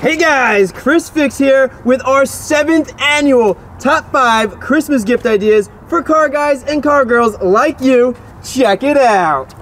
Hey guys, Chris Fix here with our seventh annual Top 5 Christmas Gift Ideas for car guys and car girls like you. Check it out.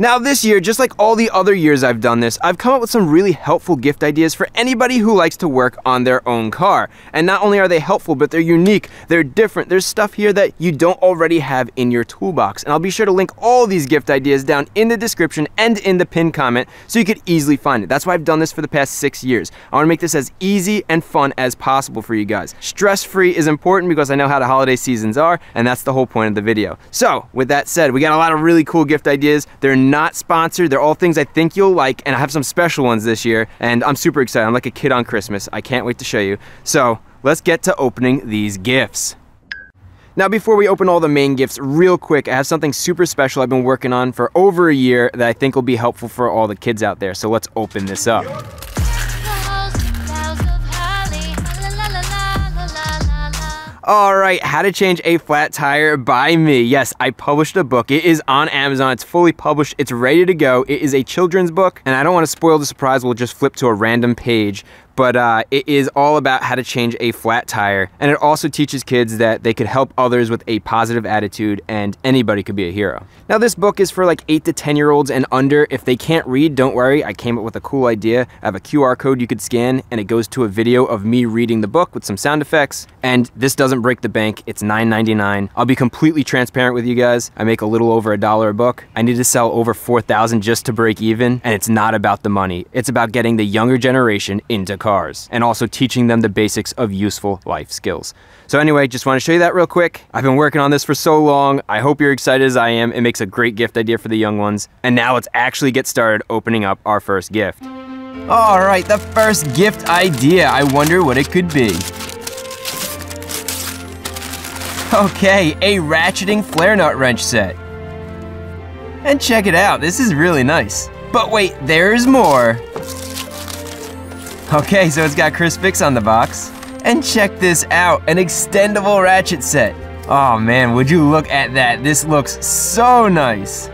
Now this year, just like all the other years I've done this, I've come up with some really helpful gift ideas for anybody who likes to work on their own car. And not only are they helpful, but they're unique, they're different. There's stuff here that you don't already have in your toolbox. And I'll be sure to link all these gift ideas down in the description and in the pinned comment so you could easily find it. That's why I've done this for the past six years. I wanna make this as easy and fun as possible for you guys. Stress-free is important because I know how the holiday seasons are, and that's the whole point of the video. So, with that said, we got a lot of really cool gift ideas. They're not sponsored. They're all things I think you'll like, and I have some special ones this year, and I'm super excited. I'm like a kid on Christmas. I can't wait to show you. So let's get to opening these gifts. Now before we open all the main gifts, real quick, I have something super special I've been working on for over a year that I think will be helpful for all the kids out there. So let's open this up. All right, How to Change a Flat Tire by me. Yes, I published a book. It is on Amazon. It's fully published. It's ready to go. It is a children's book, and I don't want to spoil the surprise. We'll just flip to a random page but uh, it is all about how to change a flat tire. And it also teaches kids that they could help others with a positive attitude and anybody could be a hero. Now this book is for like 8 to 10 year olds and under. If they can't read, don't worry. I came up with a cool idea. I have a QR code you could scan and it goes to a video of me reading the book with some sound effects. And this doesn't break the bank. It's $9.99. I'll be completely transparent with you guys. I make a little over a dollar a book. I need to sell over 4,000 just to break even. And it's not about the money. It's about getting the younger generation into cars and also teaching them the basics of useful life skills. So anyway, just want to show you that real quick. I've been working on this for so long. I hope you're excited as I am. It makes a great gift idea for the young ones. And now let's actually get started opening up our first gift. All right, the first gift idea. I wonder what it could be. Okay, a ratcheting flare nut wrench set. And check it out, this is really nice. But wait, there's more. Okay, so it's got Chris Fix on the box. And check this out, an extendable ratchet set. Oh man, would you look at that? This looks so nice.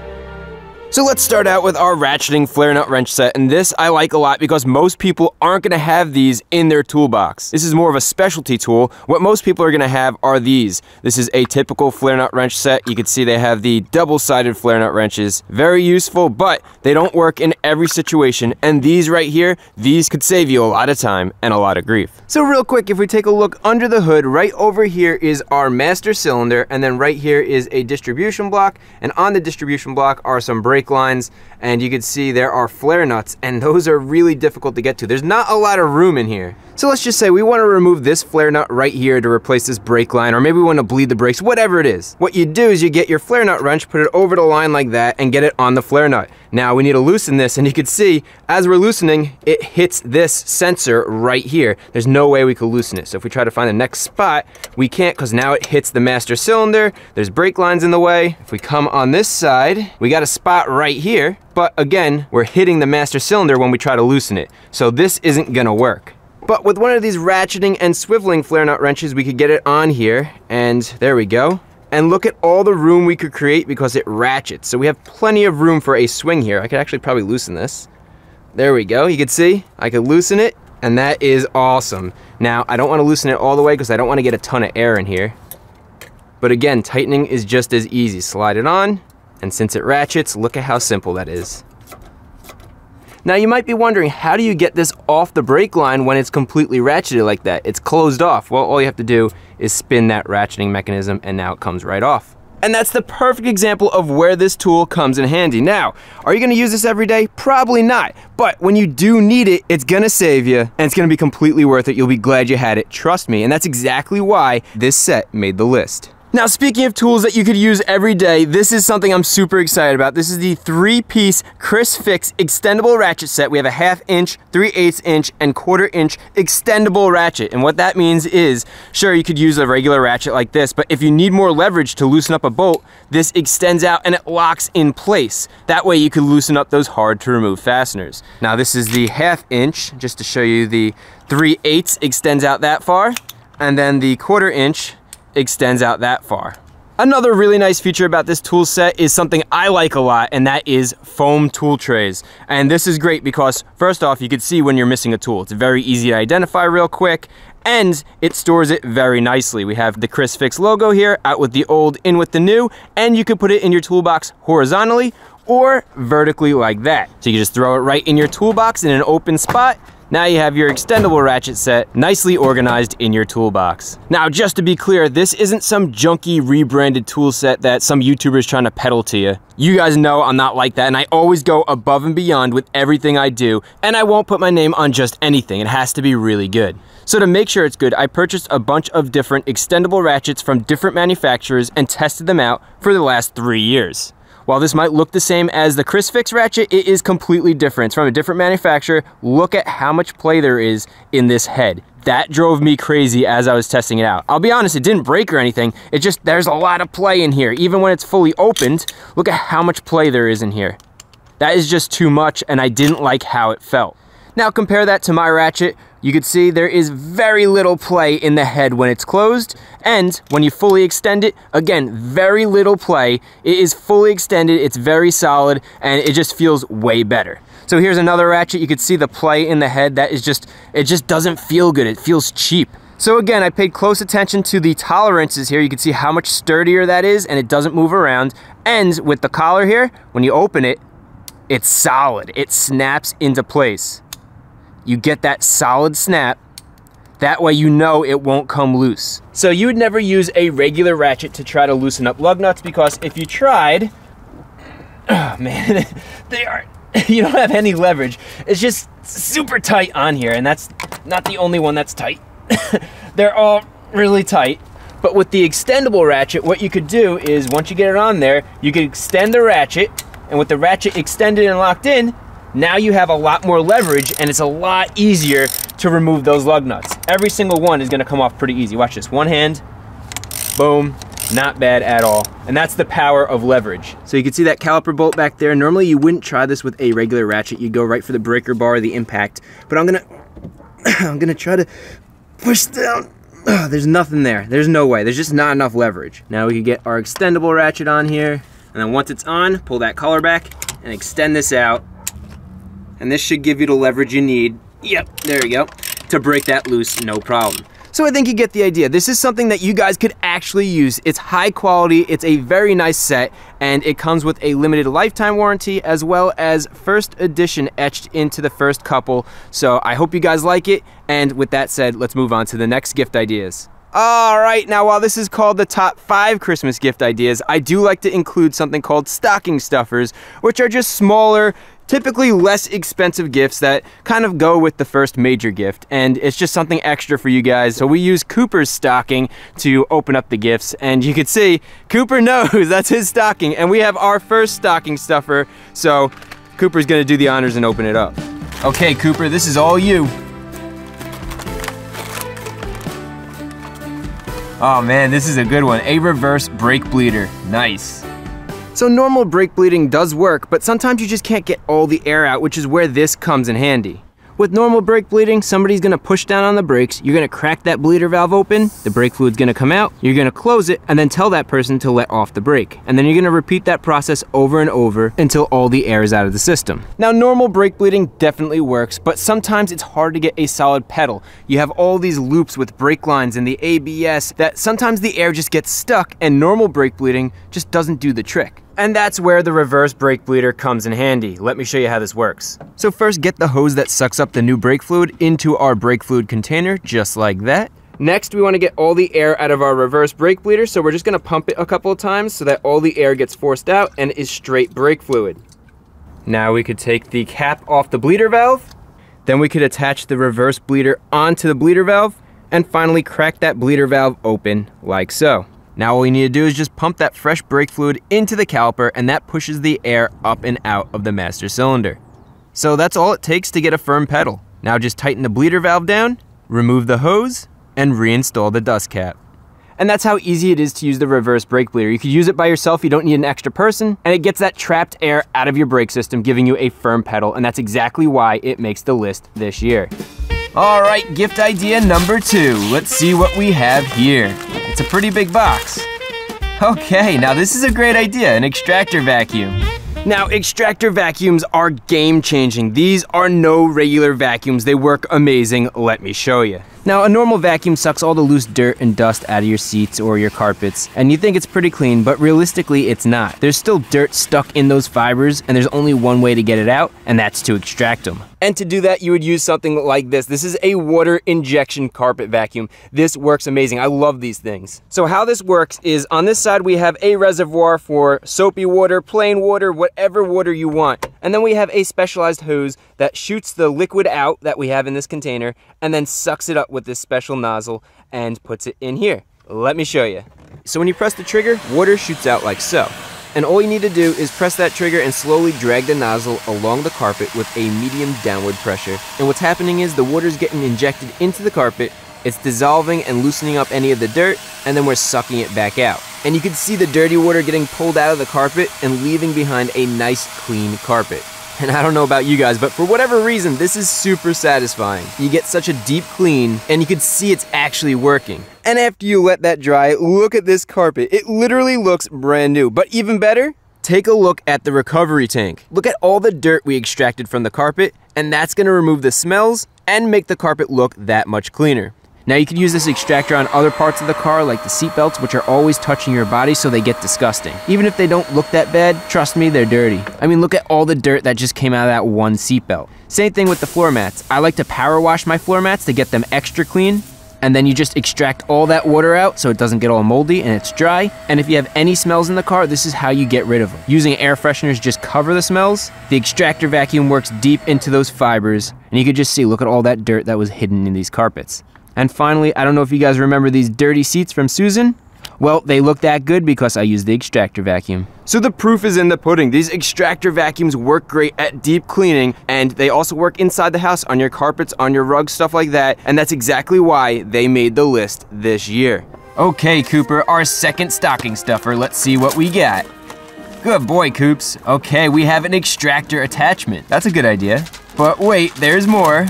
So let's start out with our ratcheting flare nut wrench set, and this I like a lot because most people aren't gonna have these in their toolbox. This is more of a specialty tool. What most people are gonna have are these. This is a typical flare nut wrench set. You can see they have the double-sided flare nut wrenches. Very useful, but they don't work in every situation, and these right here, these could save you a lot of time and a lot of grief. So real quick, if we take a look under the hood, right over here is our master cylinder, and then right here is a distribution block, and on the distribution block are some brake brake lines and you can see there are flare nuts and those are really difficult to get to. There's not a lot of room in here. So let's just say we want to remove this flare nut right here to replace this brake line or maybe we want to bleed the brakes, whatever it is. What you do is you get your flare nut wrench, put it over the line like that and get it on the flare nut. Now we need to loosen this and you can see as we're loosening it hits this sensor right here. There's no way we could loosen it. So if we try to find the next spot we can't because now it hits the master cylinder. There's brake lines in the way. If we come on this side we got a spot right here but again, we're hitting the master cylinder when we try to loosen it. So this isn't gonna work. But with one of these ratcheting and swiveling flare nut wrenches, we could get it on here, and there we go. And look at all the room we could create because it ratchets. So we have plenty of room for a swing here. I could actually probably loosen this. There we go, you can see, I could loosen it, and that is awesome. Now, I don't wanna loosen it all the way because I don't wanna get a ton of air in here. But again, tightening is just as easy. Slide it on, and since it ratchets, look at how simple that is. Now you might be wondering, how do you get this off the brake line when it's completely ratcheted like that? It's closed off. Well, all you have to do is spin that ratcheting mechanism and now it comes right off. And that's the perfect example of where this tool comes in handy. Now, are you gonna use this every day? Probably not. But when you do need it, it's gonna save you and it's gonna be completely worth it. You'll be glad you had it, trust me. And that's exactly why this set made the list. Now, speaking of tools that you could use every day, this is something I'm super excited about. This is the three-piece Chris Fix extendable ratchet set. We have a half inch, 3 8 inch, and quarter inch extendable ratchet. And what that means is, sure, you could use a regular ratchet like this, but if you need more leverage to loosen up a bolt, this extends out and it locks in place. That way you can loosen up those hard to remove fasteners. Now this is the half inch, just to show you the 3 8 extends out that far. And then the quarter inch extends out that far. Another really nice feature about this tool set is something I like a lot, and that is foam tool trays. And this is great because, first off, you can see when you're missing a tool. It's very easy to identify real quick, and it stores it very nicely. We have the ChrisFix logo here, out with the old, in with the new, and you can put it in your toolbox horizontally or vertically like that. So you can just throw it right in your toolbox in an open spot, now you have your extendable ratchet set nicely organized in your toolbox. Now, just to be clear, this isn't some junky rebranded tool set that some YouTubers trying to peddle to you. You guys know I'm not like that and I always go above and beyond with everything I do and I won't put my name on just anything. It has to be really good. So to make sure it's good, I purchased a bunch of different extendable ratchets from different manufacturers and tested them out for the last three years. While this might look the same as the ChrisFix ratchet, it is completely different. It's from a different manufacturer. Look at how much play there is in this head. That drove me crazy as I was testing it out. I'll be honest, it didn't break or anything. It just, there's a lot of play in here. Even when it's fully opened, look at how much play there is in here. That is just too much and I didn't like how it felt. Now compare that to my ratchet. You can see there is very little play in the head when it's closed, and when you fully extend it, again, very little play. It is fully extended, it's very solid, and it just feels way better. So here's another ratchet. You can see the play in the head. That is just, it just doesn't feel good. It feels cheap. So again, I paid close attention to the tolerances here. You can see how much sturdier that is, and it doesn't move around. And with the collar here, when you open it, it's solid. It snaps into place you get that solid snap. That way you know it won't come loose. So you would never use a regular ratchet to try to loosen up lug nuts because if you tried, oh man, they are, you don't have any leverage. It's just super tight on here and that's not the only one that's tight. They're all really tight. But with the extendable ratchet, what you could do is once you get it on there, you could extend the ratchet and with the ratchet extended and locked in, now you have a lot more leverage and it's a lot easier to remove those lug nuts. Every single one is gonna come off pretty easy. Watch this, one hand, boom, not bad at all. And that's the power of leverage. So you can see that caliper bolt back there. Normally you wouldn't try this with a regular ratchet. You'd go right for the breaker bar, the impact. But I'm gonna, I'm gonna try to push down. Oh, there's nothing there. There's no way. There's just not enough leverage. Now we can get our extendable ratchet on here. And then once it's on, pull that collar back and extend this out and this should give you the leverage you need, yep, there you go, to break that loose, no problem. So I think you get the idea. This is something that you guys could actually use. It's high quality, it's a very nice set, and it comes with a limited lifetime warranty as well as first edition etched into the first couple. So I hope you guys like it, and with that said, let's move on to the next gift ideas. All right, now while this is called the top five Christmas gift ideas, I do like to include something called stocking stuffers, which are just smaller, typically less expensive gifts that kind of go with the first major gift and it's just something extra for you guys so we use Cooper's stocking to open up the gifts and you can see Cooper knows that's his stocking and we have our first stocking stuffer so Cooper's gonna do the honors and open it up okay Cooper this is all you Oh man, this is a good one. A reverse brake bleeder. Nice. So normal brake bleeding does work, but sometimes you just can't get all the air out, which is where this comes in handy. With normal brake bleeding, somebody's gonna push down on the brakes, you're gonna crack that bleeder valve open, the brake fluid's gonna come out, you're gonna close it, and then tell that person to let off the brake. And then you're gonna repeat that process over and over until all the air is out of the system. Now, normal brake bleeding definitely works, but sometimes it's hard to get a solid pedal. You have all these loops with brake lines and the ABS that sometimes the air just gets stuck and normal brake bleeding just doesn't do the trick. And that's where the reverse brake bleeder comes in handy. Let me show you how this works. So first get the hose that sucks up the new brake fluid into our brake fluid container, just like that. Next, we wanna get all the air out of our reverse brake bleeder, so we're just gonna pump it a couple of times so that all the air gets forced out and is straight brake fluid. Now we could take the cap off the bleeder valve, then we could attach the reverse bleeder onto the bleeder valve, and finally crack that bleeder valve open like so. Now all we need to do is just pump that fresh brake fluid into the caliper and that pushes the air up and out of the master cylinder. So that's all it takes to get a firm pedal. Now just tighten the bleeder valve down, remove the hose, and reinstall the dust cap. And that's how easy it is to use the reverse brake bleeder. You could use it by yourself, you don't need an extra person, and it gets that trapped air out of your brake system, giving you a firm pedal, and that's exactly why it makes the list this year. All right, gift idea number two. Let's see what we have here. It's a pretty big box. Okay, now this is a great idea, an extractor vacuum. Now, extractor vacuums are game changing. These are no regular vacuums. They work amazing. Let me show you. Now, a normal vacuum sucks all the loose dirt and dust out of your seats or your carpets, and you think it's pretty clean, but realistically, it's not. There's still dirt stuck in those fibers, and there's only one way to get it out, and that's to extract them. And to do that, you would use something like this. This is a water injection carpet vacuum. This works amazing. I love these things. So how this works is on this side, we have a reservoir for soapy water, plain water, whatever water you want. And then we have a specialized hose that shoots the liquid out that we have in this container and then sucks it up with this special nozzle and puts it in here. Let me show you. So when you press the trigger, water shoots out like so. And all you need to do is press that trigger and slowly drag the nozzle along the carpet with a medium downward pressure. And what's happening is the water's getting injected into the carpet, it's dissolving and loosening up any of the dirt, and then we're sucking it back out. And you can see the dirty water getting pulled out of the carpet and leaving behind a nice clean carpet. And I don't know about you guys, but for whatever reason, this is super satisfying. You get such a deep clean, and you can see it's actually working. And after you let that dry, look at this carpet. It literally looks brand new. But even better, take a look at the recovery tank. Look at all the dirt we extracted from the carpet, and that's gonna remove the smells and make the carpet look that much cleaner. Now you can use this extractor on other parts of the car like the seat belts which are always touching your body so they get disgusting. Even if they don't look that bad, trust me, they're dirty. I mean look at all the dirt that just came out of that one seat belt. Same thing with the floor mats. I like to power wash my floor mats to get them extra clean and then you just extract all that water out so it doesn't get all moldy and it's dry. And if you have any smells in the car, this is how you get rid of them. Using air fresheners just cover the smells. The extractor vacuum works deep into those fibers and you can just see, look at all that dirt that was hidden in these carpets. And finally, I don't know if you guys remember these dirty seats from Susan. Well, they look that good because I use the extractor vacuum. So the proof is in the pudding. These extractor vacuums work great at deep cleaning and they also work inside the house on your carpets, on your rugs, stuff like that. And that's exactly why they made the list this year. Okay, Cooper, our second stocking stuffer. Let's see what we got. Good boy, Coops. Okay, we have an extractor attachment. That's a good idea. But wait, there's more.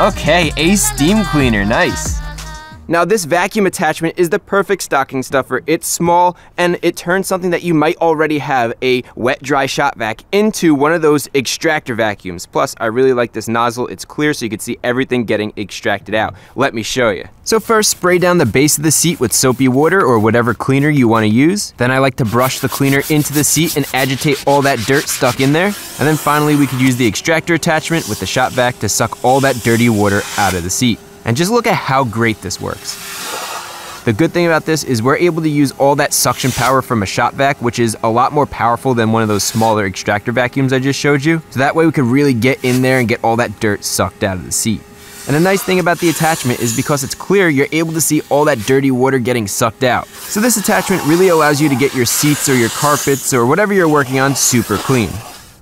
Okay, a steam cleaner, nice. Now this vacuum attachment is the perfect stocking stuffer. It's small and it turns something that you might already have, a wet dry shop vac, into one of those extractor vacuums. Plus, I really like this nozzle. It's clear so you can see everything getting extracted out. Let me show you. So first, spray down the base of the seat with soapy water or whatever cleaner you want to use. Then I like to brush the cleaner into the seat and agitate all that dirt stuck in there. And then finally, we could use the extractor attachment with the shop vac to suck all that dirty water out of the seat. And just look at how great this works. The good thing about this is we're able to use all that suction power from a shop vac, which is a lot more powerful than one of those smaller extractor vacuums I just showed you. So that way we could really get in there and get all that dirt sucked out of the seat. And the nice thing about the attachment is because it's clear, you're able to see all that dirty water getting sucked out. So this attachment really allows you to get your seats or your carpets or whatever you're working on super clean.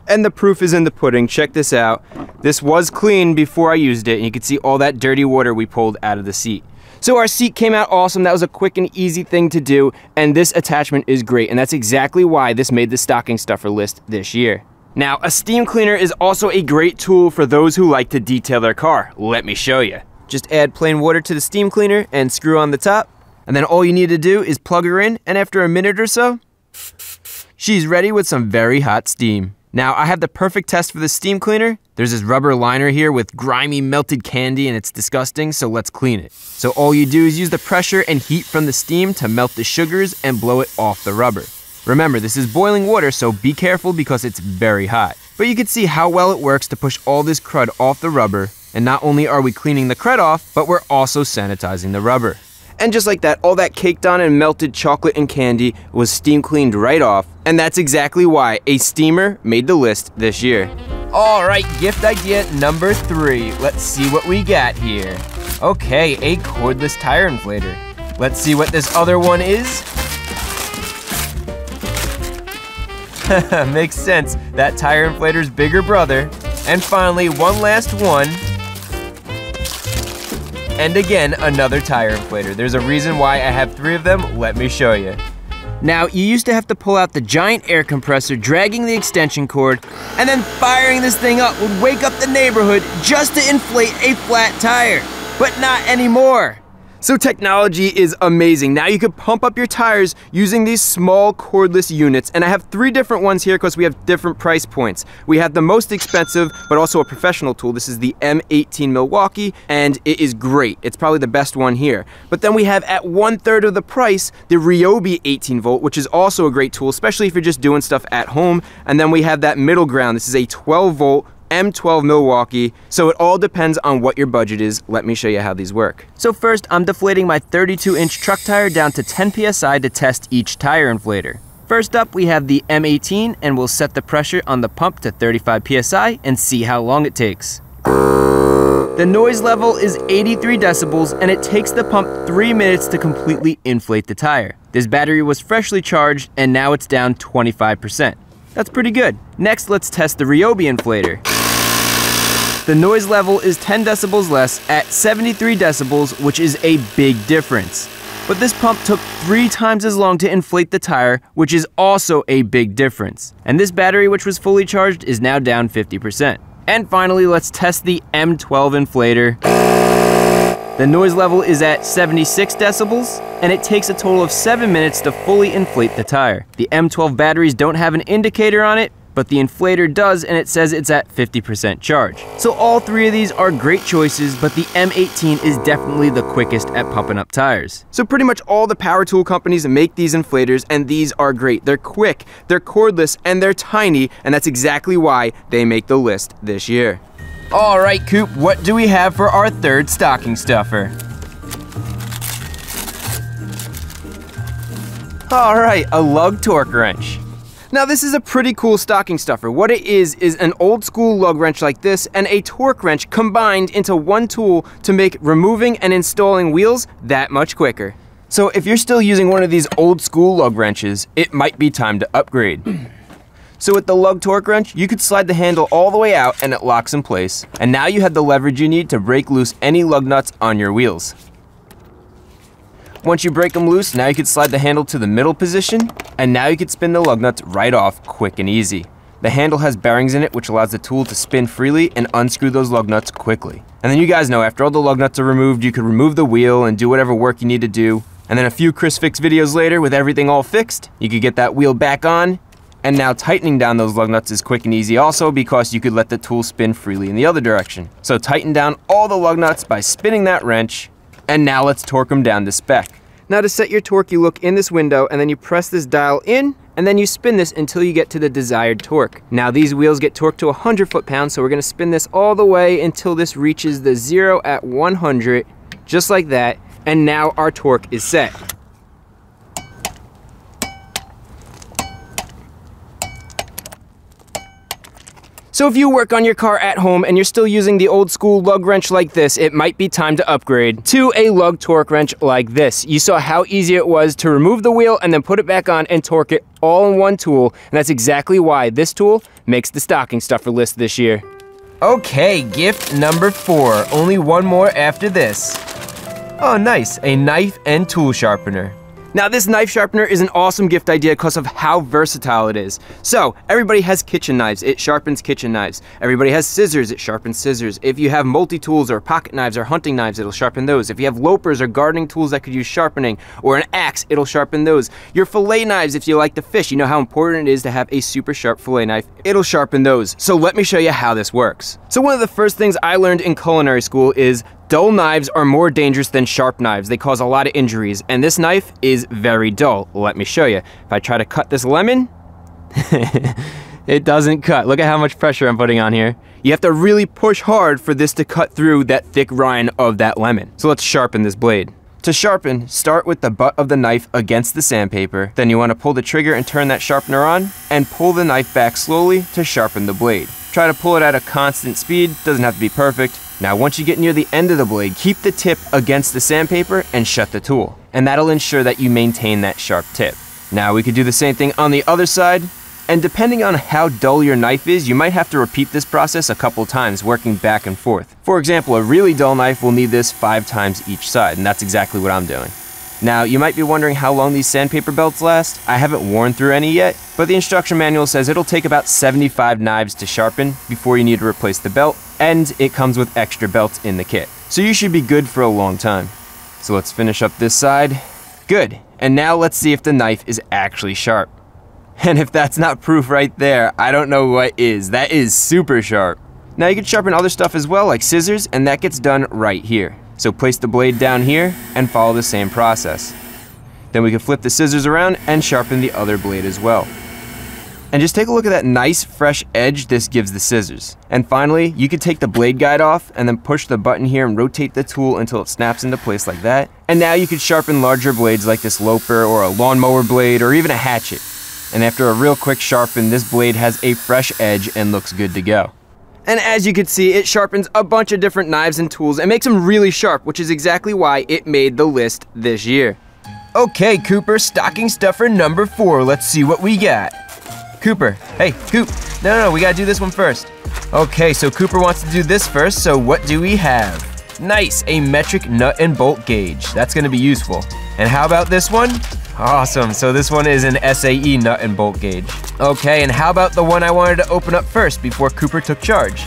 And the proof is in the pudding. Check this out. This was clean before I used it, and you can see all that dirty water we pulled out of the seat. So our seat came out awesome. That was a quick and easy thing to do, and this attachment is great, and that's exactly why this made the stocking stuffer list this year. Now, a steam cleaner is also a great tool for those who like to detail their car. Let me show you. Just add plain water to the steam cleaner and screw on the top, and then all you need to do is plug her in, and after a minute or so, she's ready with some very hot steam. Now, I have the perfect test for the steam cleaner. There's this rubber liner here with grimy melted candy and it's disgusting, so let's clean it. So all you do is use the pressure and heat from the steam to melt the sugars and blow it off the rubber. Remember, this is boiling water, so be careful because it's very hot. But you can see how well it works to push all this crud off the rubber, and not only are we cleaning the crud off, but we're also sanitizing the rubber. And just like that, all that caked on and melted chocolate and candy was steam cleaned right off. And that's exactly why a steamer made the list this year. All right, gift idea number three. Let's see what we got here. Okay, a cordless tire inflator. Let's see what this other one is. Makes sense. That tire inflator's bigger brother. And finally, one last one. And again, another tire inflator. There's a reason why I have three of them. Let me show you. Now, you used to have to pull out the giant air compressor, dragging the extension cord, and then firing this thing up would wake up the neighborhood just to inflate a flat tire. But not anymore. So technology is amazing. Now you can pump up your tires using these small cordless units. And I have three different ones here because we have different price points. We have the most expensive, but also a professional tool. This is the M18 Milwaukee, and it is great. It's probably the best one here. But then we have at one third of the price, the Ryobi 18 volt, which is also a great tool, especially if you're just doing stuff at home. And then we have that middle ground. This is a 12 volt M12 Milwaukee, so it all depends on what your budget is. Let me show you how these work. So first, I'm deflating my 32 inch truck tire down to 10 PSI to test each tire inflator. First up, we have the M18 and we'll set the pressure on the pump to 35 PSI and see how long it takes. The noise level is 83 decibels and it takes the pump 3 minutes to completely inflate the tire. This battery was freshly charged and now it's down 25%. That's pretty good. Next, let's test the Ryobi inflator. The noise level is 10 decibels less at 73 decibels, which is a big difference. But this pump took three times as long to inflate the tire, which is also a big difference. And this battery, which was fully charged, is now down 50%. And finally, let's test the M12 inflator. The noise level is at 76 decibels, and it takes a total of 7 minutes to fully inflate the tire. The M12 batteries don't have an indicator on it, but the inflator does and it says it's at 50% charge. So all three of these are great choices, but the M18 is definitely the quickest at pumping up tires. So pretty much all the power tool companies make these inflators and these are great. They're quick, they're cordless, and they're tiny, and that's exactly why they make the list this year. All right, Coop, what do we have for our third stocking stuffer? All right, a lug torque wrench. Now this is a pretty cool stocking stuffer. What it is, is an old school lug wrench like this and a torque wrench combined into one tool to make removing and installing wheels that much quicker. So if you're still using one of these old school lug wrenches, it might be time to upgrade. So with the lug torque wrench, you could slide the handle all the way out and it locks in place. And now you have the leverage you need to break loose any lug nuts on your wheels. Once you break them loose, now you can slide the handle to the middle position, and now you can spin the lug nuts right off quick and easy. The handle has bearings in it which allows the tool to spin freely and unscrew those lug nuts quickly. And then you guys know after all the lug nuts are removed, you can remove the wheel and do whatever work you need to do. And then a few Chris Fix videos later with everything all fixed, you could get that wheel back on. And now tightening down those lug nuts is quick and easy also because you could let the tool spin freely in the other direction. So tighten down all the lug nuts by spinning that wrench and now let's torque them down to spec. Now to set your torque, you look in this window and then you press this dial in and then you spin this until you get to the desired torque. Now these wheels get torqued to 100 foot-pounds, so we're gonna spin this all the way until this reaches the zero at 100, just like that, and now our torque is set. So if you work on your car at home and you're still using the old school lug wrench like this, it might be time to upgrade to a lug torque wrench like this. You saw how easy it was to remove the wheel and then put it back on and torque it all in one tool. And that's exactly why this tool makes the stocking stuffer list this year. Okay, gift number four. Only one more after this. Oh, nice, a knife and tool sharpener. Now this knife sharpener is an awesome gift idea because of how versatile it is. So everybody has kitchen knives, it sharpens kitchen knives. Everybody has scissors, it sharpens scissors. If you have multi-tools or pocket knives or hunting knives, it'll sharpen those. If you have loppers or gardening tools that could use sharpening or an axe, it'll sharpen those. Your fillet knives, if you like to fish, you know how important it is to have a super sharp fillet knife, it'll sharpen those. So let me show you how this works. So one of the first things I learned in culinary school is Dull knives are more dangerous than sharp knives. They cause a lot of injuries, and this knife is very dull. Let me show you. If I try to cut this lemon, it doesn't cut. Look at how much pressure I'm putting on here. You have to really push hard for this to cut through that thick rind of that lemon. So let's sharpen this blade. To sharpen, start with the butt of the knife against the sandpaper. Then you want to pull the trigger and turn that sharpener on, and pull the knife back slowly to sharpen the blade. Try to pull it at a constant speed, doesn't have to be perfect. Now once you get near the end of the blade, keep the tip against the sandpaper and shut the tool. And that'll ensure that you maintain that sharp tip. Now we could do the same thing on the other side, and depending on how dull your knife is, you might have to repeat this process a couple times, working back and forth. For example, a really dull knife will need this five times each side, and that's exactly what I'm doing. Now, you might be wondering how long these sandpaper belts last. I haven't worn through any yet, but the instruction manual says it'll take about 75 knives to sharpen before you need to replace the belt, and it comes with extra belts in the kit. So you should be good for a long time. So let's finish up this side. Good, and now let's see if the knife is actually sharp. And if that's not proof right there, I don't know what is. That is super sharp. Now you can sharpen other stuff as well, like scissors, and that gets done right here. So place the blade down here and follow the same process. Then we can flip the scissors around and sharpen the other blade as well. And just take a look at that nice fresh edge this gives the scissors. And finally, you can take the blade guide off and then push the button here and rotate the tool until it snaps into place like that. And now you can sharpen larger blades like this lopper or a lawnmower blade or even a hatchet. And after a real quick sharpen, this blade has a fresh edge and looks good to go. And as you can see, it sharpens a bunch of different knives and tools and makes them really sharp, which is exactly why it made the list this year. Okay, Cooper, stocking stuffer number four. Let's see what we got. Cooper, hey, Coop. No, no, no, we gotta do this one first. Okay, so Cooper wants to do this first, so what do we have? Nice, a metric nut and bolt gauge. That's gonna be useful. And how about this one? Awesome, so this one is an SAE nut and bolt gauge. Okay, and how about the one I wanted to open up first before Cooper took charge?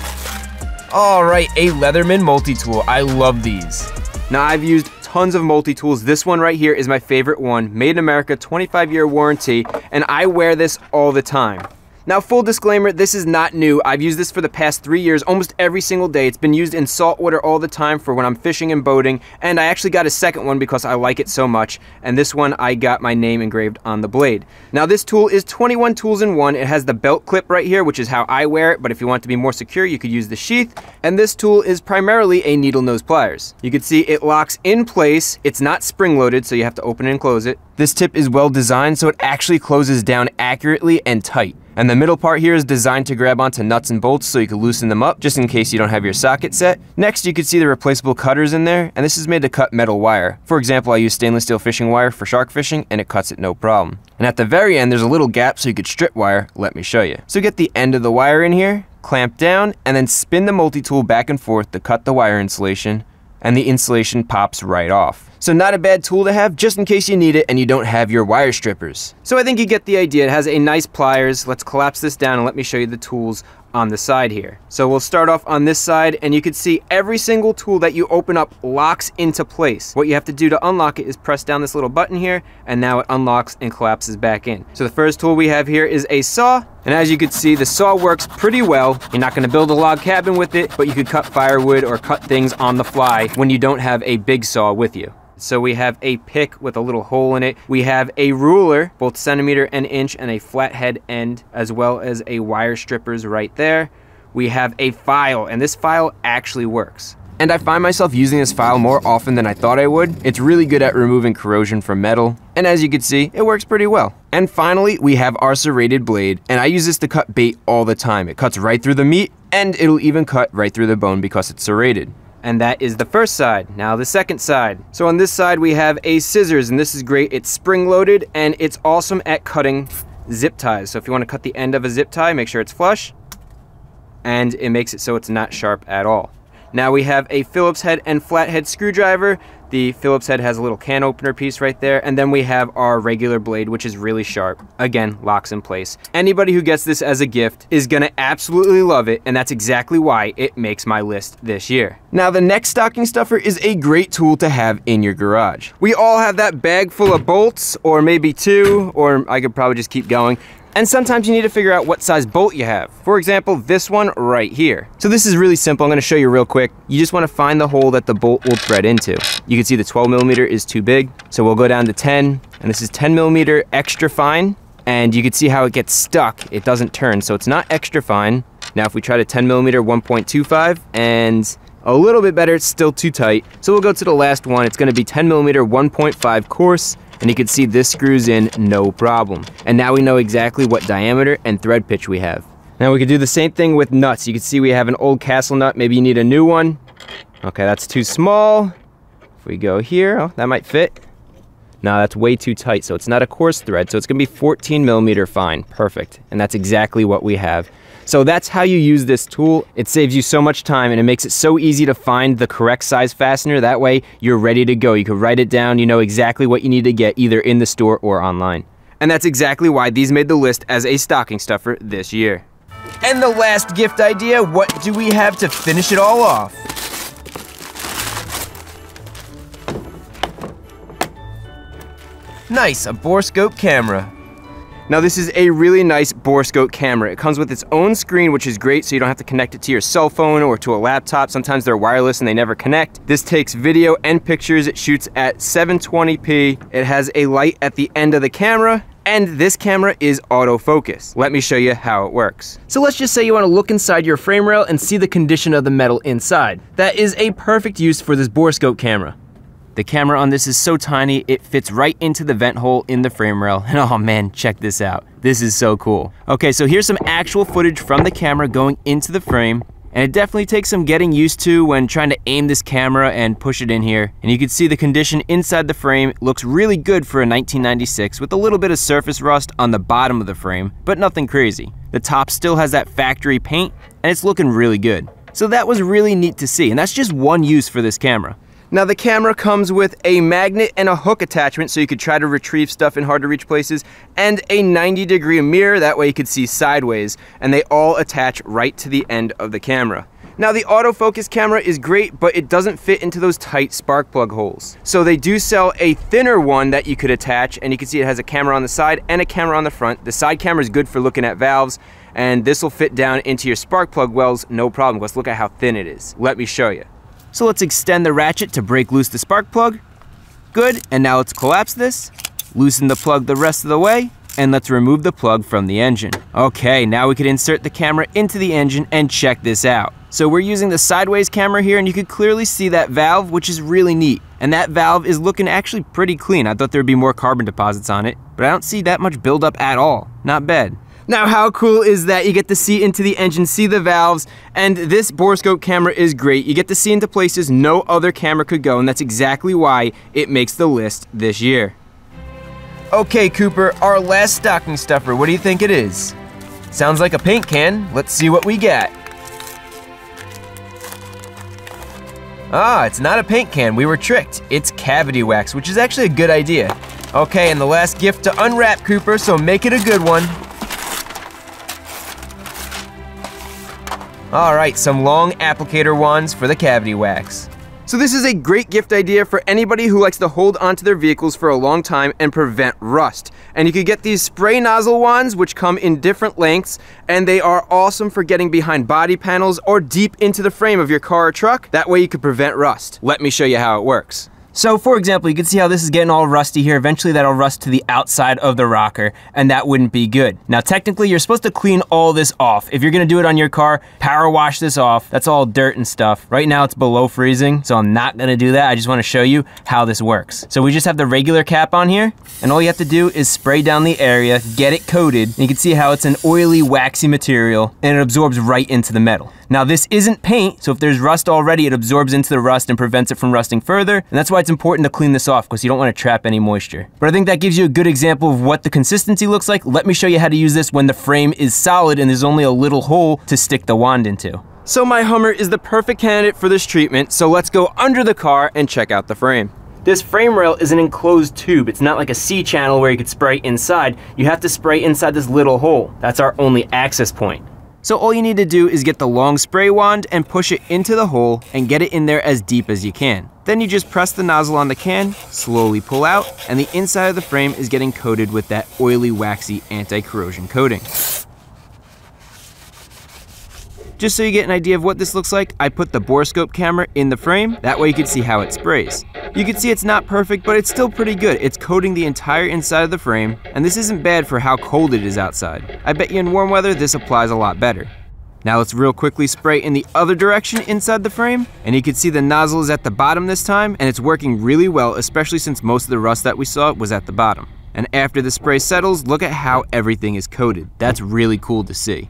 All right, a Leatherman multi-tool. I love these. Now I've used tons of multi-tools. This one right here is my favorite one. Made in America, 25 year warranty, and I wear this all the time. Now, full disclaimer, this is not new. I've used this for the past three years, almost every single day. It's been used in salt water all the time for when I'm fishing and boating, and I actually got a second one because I like it so much, and this one I got my name engraved on the blade. Now, this tool is 21 tools in one. It has the belt clip right here, which is how I wear it, but if you want to be more secure, you could use the sheath, and this tool is primarily a needle nose pliers. You can see it locks in place. It's not spring-loaded, so you have to open and close it. This tip is well designed, so it actually closes down accurately and tight. And the middle part here is designed to grab onto nuts and bolts so you can loosen them up just in case you don't have your socket set. Next, you can see the replaceable cutters in there, and this is made to cut metal wire. For example, I use stainless steel fishing wire for shark fishing, and it cuts it no problem. And at the very end, there's a little gap so you could strip wire. Let me show you. So get the end of the wire in here, clamp down, and then spin the multi-tool back and forth to cut the wire insulation, and the insulation pops right off. So not a bad tool to have just in case you need it and you don't have your wire strippers. So I think you get the idea. It has a nice pliers. Let's collapse this down and let me show you the tools on the side here. So we'll start off on this side and you can see every single tool that you open up locks into place. What you have to do to unlock it is press down this little button here and now it unlocks and collapses back in. So the first tool we have here is a saw and as you can see the saw works pretty well. You're not going to build a log cabin with it but you could cut firewood or cut things on the fly when you don't have a big saw with you. So we have a pick with a little hole in it. We have a ruler, both centimeter and inch, and a flathead end, as well as a wire strippers right there. We have a file, and this file actually works. And I find myself using this file more often than I thought I would. It's really good at removing corrosion from metal, and as you can see, it works pretty well. And finally, we have our serrated blade, and I use this to cut bait all the time. It cuts right through the meat, and it'll even cut right through the bone because it's serrated and that is the first side. Now the second side. So on this side we have a scissors and this is great. It's spring loaded and it's awesome at cutting zip ties. So if you want to cut the end of a zip tie, make sure it's flush and it makes it so it's not sharp at all. Now we have a Phillips head and flathead screwdriver. The Phillips head has a little can opener piece right there. And then we have our regular blade, which is really sharp. Again, locks in place. Anybody who gets this as a gift is gonna absolutely love it. And that's exactly why it makes my list this year. Now, the next stocking stuffer is a great tool to have in your garage. We all have that bag full of bolts, or maybe two, or I could probably just keep going. And sometimes you need to figure out what size bolt you have. For example, this one right here. So this is really simple. I'm gonna show you real quick. You just wanna find the hole that the bolt will thread into. You can see the 12 millimeter is too big. So we'll go down to 10, and this is 10 millimeter extra fine. And you can see how it gets stuck. It doesn't turn, so it's not extra fine. Now if we try to 10 millimeter 1.25 and a little bit better, it's still too tight. So we'll go to the last one. It's gonna be 10 millimeter 1.5 coarse and you can see this screws in no problem. And now we know exactly what diameter and thread pitch we have. Now we could do the same thing with nuts. You can see we have an old castle nut, maybe you need a new one. Okay, that's too small. If we go here, oh, that might fit. No, that's way too tight, so it's not a coarse thread, so it's gonna be 14 millimeter fine, perfect. And that's exactly what we have. So that's how you use this tool. It saves you so much time and it makes it so easy to find the correct size fastener. That way you're ready to go. You can write it down, you know exactly what you need to get either in the store or online. And that's exactly why these made the list as a stocking stuffer this year. And the last gift idea, what do we have to finish it all off? Nice, a borescope camera. Now this is a really nice borescope camera. It comes with its own screen, which is great, so you don't have to connect it to your cell phone or to a laptop. Sometimes they're wireless and they never connect. This takes video and pictures. It shoots at 720p. It has a light at the end of the camera, and this camera is autofocus. Let me show you how it works. So let's just say you wanna look inside your frame rail and see the condition of the metal inside. That is a perfect use for this borescope camera. The camera on this is so tiny, it fits right into the vent hole in the frame rail. And oh man, check this out. This is so cool. Okay, so here's some actual footage from the camera going into the frame. And it definitely takes some getting used to when trying to aim this camera and push it in here. And you can see the condition inside the frame looks really good for a 1996 with a little bit of surface rust on the bottom of the frame, but nothing crazy. The top still has that factory paint and it's looking really good. So that was really neat to see and that's just one use for this camera. Now the camera comes with a magnet and a hook attachment so you could try to retrieve stuff in hard to reach places and a 90 degree mirror that way you could see sideways and they all attach right to the end of the camera. Now the autofocus camera is great, but it doesn't fit into those tight spark plug holes. So they do sell a thinner one that you could attach and you can see it has a camera on the side and a camera on the front. The side camera is good for looking at valves and this will fit down into your spark plug wells, no problem. Let's look at how thin it is. Let me show you. So let's extend the ratchet to break loose the spark plug. Good, and now let's collapse this, loosen the plug the rest of the way, and let's remove the plug from the engine. Okay, now we can insert the camera into the engine and check this out. So we're using the sideways camera here and you can clearly see that valve, which is really neat. And that valve is looking actually pretty clean. I thought there'd be more carbon deposits on it, but I don't see that much buildup at all. Not bad. Now, how cool is that? You get to see into the engine, see the valves, and this borescope camera is great. You get to see into places no other camera could go, and that's exactly why it makes the list this year. Okay, Cooper, our last stocking stuffer, what do you think it is? Sounds like a paint can. Let's see what we get. Ah, it's not a paint can. We were tricked. It's cavity wax, which is actually a good idea. Okay, and the last gift to unwrap, Cooper, so make it a good one. All right, some long applicator wands for the cavity wax. So this is a great gift idea for anybody who likes to hold onto their vehicles for a long time and prevent rust. And you could get these spray nozzle wands which come in different lengths and they are awesome for getting behind body panels or deep into the frame of your car or truck. That way you could prevent rust. Let me show you how it works. So for example, you can see how this is getting all rusty here. Eventually that'll rust to the outside of the rocker and that wouldn't be good. Now technically you're supposed to clean all this off. If you're gonna do it on your car, power wash this off. That's all dirt and stuff. Right now it's below freezing, so I'm not gonna do that. I just wanna show you how this works. So we just have the regular cap on here and all you have to do is spray down the area, get it coated, and you can see how it's an oily, waxy material and it absorbs right into the metal. Now this isn't paint, so if there's rust already, it absorbs into the rust and prevents it from rusting further, and that's why it's important to clean this off, because you don't want to trap any moisture. But I think that gives you a good example of what the consistency looks like. Let me show you how to use this when the frame is solid and there's only a little hole to stick the wand into. So my Hummer is the perfect candidate for this treatment, so let's go under the car and check out the frame. This frame rail is an enclosed tube. It's not like a C channel where you could spray inside. You have to spray inside this little hole. That's our only access point. So all you need to do is get the long spray wand and push it into the hole and get it in there as deep as you can. Then you just press the nozzle on the can, slowly pull out, and the inside of the frame is getting coated with that oily, waxy anti-corrosion coating. Just so you get an idea of what this looks like, I put the borescope camera in the frame, that way you can see how it sprays. You can see it's not perfect, but it's still pretty good. It's coating the entire inside of the frame, and this isn't bad for how cold it is outside. I bet you in warm weather, this applies a lot better. Now let's real quickly spray in the other direction inside the frame, and you can see the nozzle is at the bottom this time, and it's working really well, especially since most of the rust that we saw was at the bottom. And after the spray settles, look at how everything is coated. That's really cool to see.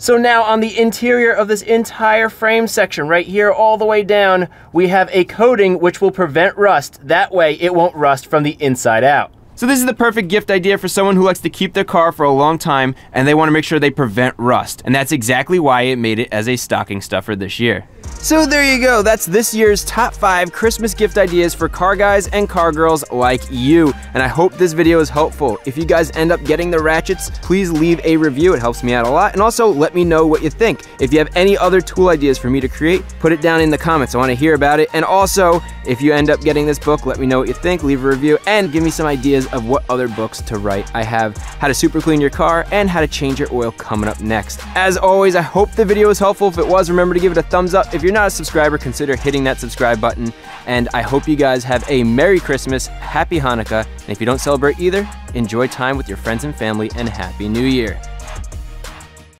So now on the interior of this entire frame section, right here all the way down, we have a coating which will prevent rust. That way it won't rust from the inside out. So this is the perfect gift idea for someone who likes to keep their car for a long time and they want to make sure they prevent rust. And that's exactly why it made it as a stocking stuffer this year. So there you go, that's this year's top 5 Christmas gift ideas for car guys and car girls like you. And I hope this video is helpful. If you guys end up getting the ratchets, please leave a review, it helps me out a lot. And also let me know what you think. If you have any other tool ideas for me to create, put it down in the comments, I wanna hear about it. And also, if you end up getting this book, let me know what you think, leave a review, and give me some ideas of what other books to write. I have how to super clean your car and how to change your oil coming up next. As always, I hope the video was helpful. If it was, remember to give it a thumbs up. If you're not a subscriber, consider hitting that subscribe button. And I hope you guys have a Merry Christmas, Happy Hanukkah, and if you don't celebrate either, enjoy time with your friends and family, and Happy New Year.